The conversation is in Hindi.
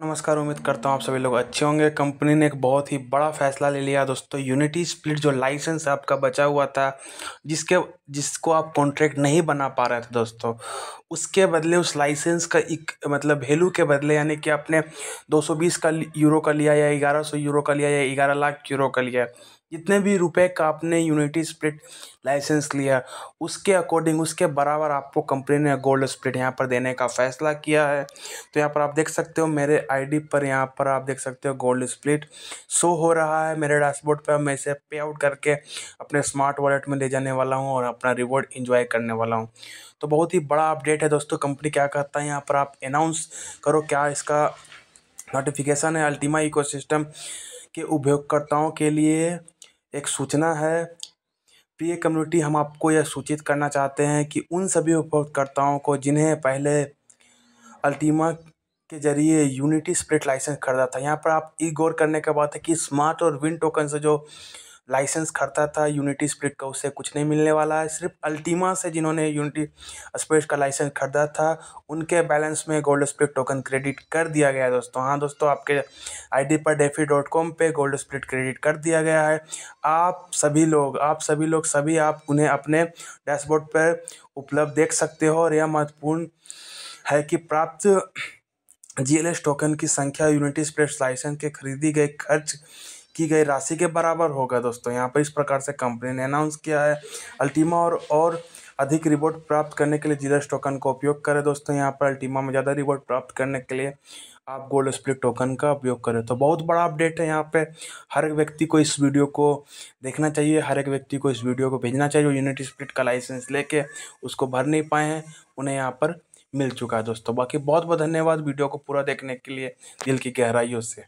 नमस्कार, उम्मीद करता हूँ आप सभी लोग अच्छे होंगे। कंपनी ने एक बहुत ही बड़ा फैसला ले लिया दोस्तों यूनिटी स्प्लिट जो लाइसेंस आपका बचा हुआ था, जिसके, जिसको आप कॉन्ट्रैक्ट नहीं बना पा रहे थे दोस्तों। उसके बदले उस लाइसेंस का एक मतलब वैल्यू के बदले, यानी कि आपने 220 का यूरो का लिया या 1100 यूरो का लिया या 11 लाख यूरो का लिया। जितने भी रुपए का आपने यूनिटी स्प्लिट लाइसेंस लिया, उसके अकॉर्डिंग उसके बराबर आपको कंपनी ने गोल्ड स्प्लिट यहाँ पर देने का फैसला किया है। तो यहाँ पर आप देख सकते हो, मेरे आईडी पर यहाँ पर आप देख सकते हो गोल्ड स्प्लिट शो हो रहा है। मेरे डैशबोर्ड पर मैं इसे पे आउट करके अपने स्मार्ट वॉलेट में ले जाने वाला हूँ और अपना रिवॉर्ड इंजॉय करने वाला हूँ। तो बहुत ही बड़ा अपडेट है दोस्तों कंपनी क्या कहता है, यहाँ पर आप अनाउंस करो क्या इसका नोटिफिकेशन है। अल्टीमा इकोसिस्टम के उपयोगकर्ताओं के लिए एक सूचना है। प्रिय कम्युनिटी हम आपको यह सूचित करना चाहते हैं कि उन सभी उपयोगकर्ताओं को जिन्हें पहले अल्टीमा के ज़रिए यूनिटी स्प्रिट लाइसेंस खरीदा था, यहाँ पर आप ई गौर करने का बात है कि स्मार्ट और विन टोकन से जो लाइसेंस खरीदा था यूनिटी स्प्लिट का उससे कुछ नहीं मिलने वाला है। सिर्फ़ अल्टीमा से जिन्होंने यूनिटी स्प्लिट का लाइसेंस खरीदा था, उनके बैलेंस में गोल्ड स्प्लिट टोकन क्रेडिट कर दिया गया है दोस्तों। हाँ दोस्तों, आपके आईडी पर डेफी डॉट कॉम पर गोल्ड स्प्लिट क्रेडिट कर दिया गया है। आप सभी लोग, आप सभी लोग, सभी आप उन्हें अपने डैशबोर्ड पर उपलब्ध देख सकते हो और यह महत्वपूर्ण है कि प्राप्त जीएलएस टोकन की संख्या यूनिटी स्प्लिट लाइसेंस के खरीदी गए खर्च की गई राशि के बराबर होगा दोस्तों। यहाँ पर इस प्रकार से कंपनी ने अनाउंस किया है। अल्टीमा और और अधिक रिवॉर्ड प्राप्त करने के लिए जीएस टोकन का उपयोग करें दोस्तों। यहाँ पर अल्टीमा में ज़्यादा रिवॉर्ड प्राप्त करने के लिए आप गोल्ड स्प्लिट टोकन का उपयोग करें। तो बहुत बड़ा अपडेट है यहाँ पे। हर एक व्यक्ति को इस वीडियो को देखना चाहिए। हर एक व्यक्ति को इस वीडियो को भेजना चाहिए। जो यूनिटी स्प्लिट का लाइसेंस लेके उसको भर नहीं पाए हैं, उन्हें यहाँ पर मिल चुका है दोस्तों। बाकी बहुत बहुत धन्यवाद वीडियो को पूरा देखने के लिए दिल की गहराइयों से।